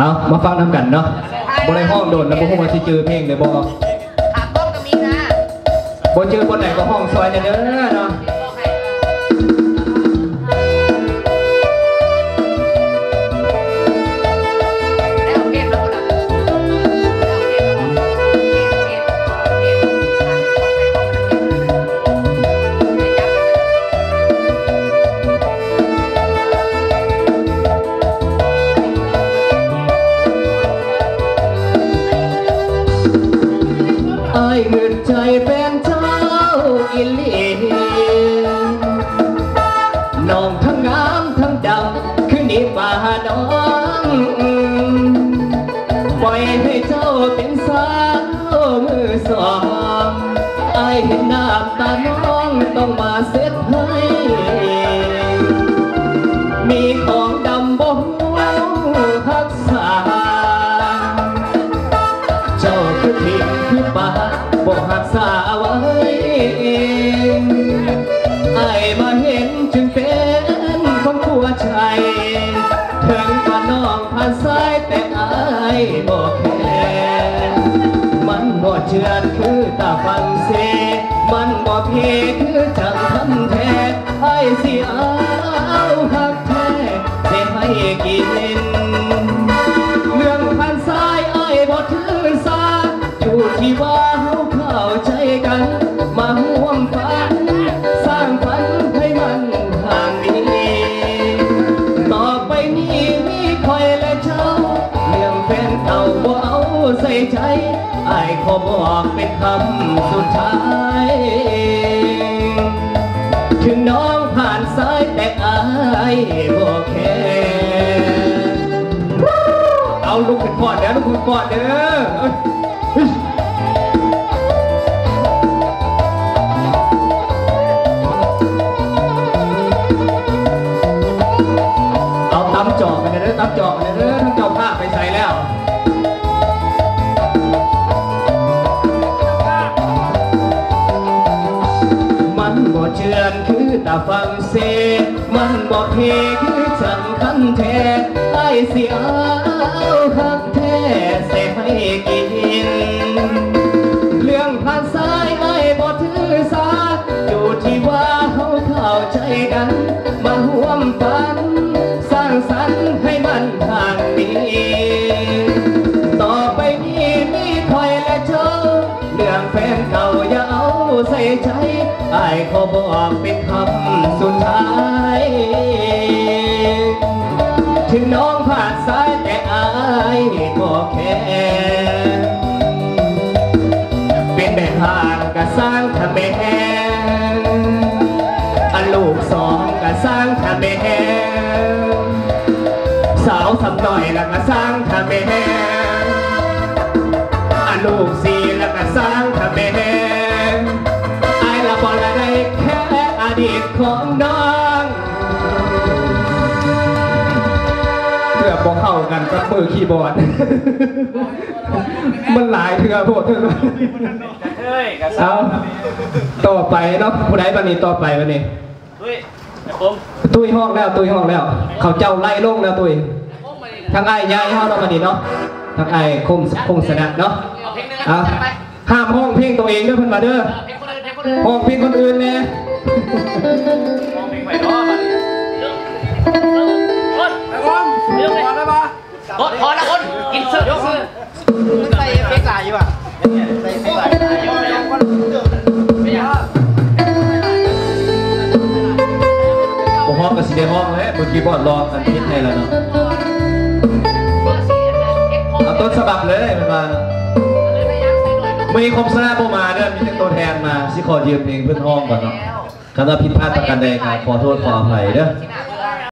เอามาฟังทำกันเนาะบ่ได้ห้องโดดแล้วบ่ฮู้ว่าสิเจอเพลงเลยบ่ขากล้องก็มีนะบ่เจอคนไหนก็ห้องซอยเด้อเนาะ อ้ายเงินใจแฟนเจ้าอิลีน้องทั้งงามทั้งดำคือนี่ป่าน้องปล่อยให้เจ้าเป็นสาวมือสองไอ้ายเห็นน้ำตา ไอ้มาเห็นจึงเป็นคนขัวใจ ถึงว่าน้องผ่านสายแต่ไอ้บอกแค่มันบ่เชื่อคือตาฟังเส มันบ่เพคือจังทำแท ใส่ใจไอ้ายขอบอกเป็นคำสุดท้าย ถึงน้องผ่านสายแต่อายบ่แค่เอาลุกขึ้นก่อนเด้อลุกขึ้นก่อนเด้อเอ้ยเฮ้ยเอาตำจอกกันเด้อตำจอกกันเด้อทั้งเจ้าภาพไปใส่แล้ว มันบ่เชื่อนคือตาฟังเสมันบ่เพคือจังคันแท้ไอเสียเอาหักแท้เสให้กิน เรื่องผ่านสายไอ้บ่ถือสาอยู่ที่ว่าเฮาเข้าใจกัน มาห่วมฝัน สร้างสรรค์ให้มันทางนี้ต่อไปนี้มีคอยและเจ้า เรื่องแฟนเก่าอย่าเอาใส่ใจ ไอ้ขอบอกเป็นคำสุดท้าย ถึงน้องผ่านสายแต่อายก็แค่เป็นแม่ทางก็สร้างทำแม่อันลูกสองก็สร้างทำแม่สาวทำหน่อยแล้วก็สร้างทำแม่อันลูกสี่แล้วก็สร้างทำแม่ ดีตของน้องเกือบบอกเข้ากันกับมือคีย์บอร์ด มันหลายเถื่อโพดเถื่อเฮ้ยกระซัเอาต่อไปเนาะผู้ใดบันนี้ต่อไปบันนี้เฮ้ยไอ้ผมตุ้ยห้องแล้วตุ้ยห้องแล้ว เขาเจ้าไล่ลงแล้วตุ้ยทางไอ้ายย้ายห้องเราบันนี้เนาะทางไอ้ายคมคงสนัดเนาะเอาเพลงนึงเอานะจัดไปห้ามห้องเพลงตัวเองเด้อเพิ่นมาเด้อ เพลงคน อื่นเพลงคนอื่นห้องเพลงคนอื่นแน่องเพลงไปเนาะมันไอ้ผมเรื่องเลยได้ปะพอพอละคนอินเสิร์ตยกมือใส่เอฟเฟกต์หลายอยู่อะใส่เอฟเฟกต์หลายไม่อยากบ่ห้องกับสิได้ห้องแล้วเมื่อกี้บอดรอกันพิดให้แล้วเนาะเอาต้นฉบับเลยมันมาเลยพยาย ไม่มีคมสนาโบมาเด้อมีทั้งตัวแทนมาสิขอยืมเพลงเพื่อนห้องก่อนเนาะคำว่าผิดพลาดประการใดครับขอโทษขออภัยเด้อที่หน้า